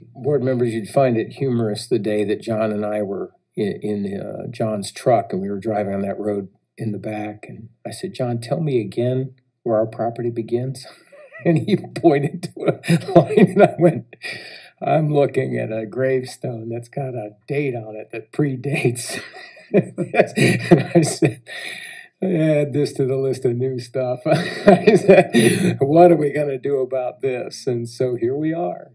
board members, you'd find it humorous the day that John and I were in, in uh, John's truck and we were driving on that road in the back. And I said, John, tell me again where our property begins. And he pointed to a line and I went, I'm looking at a gravestone that's got a date on it that predates. And I said, add this to the list of new stuff. I said, what are we gonna do about this? And so here we are.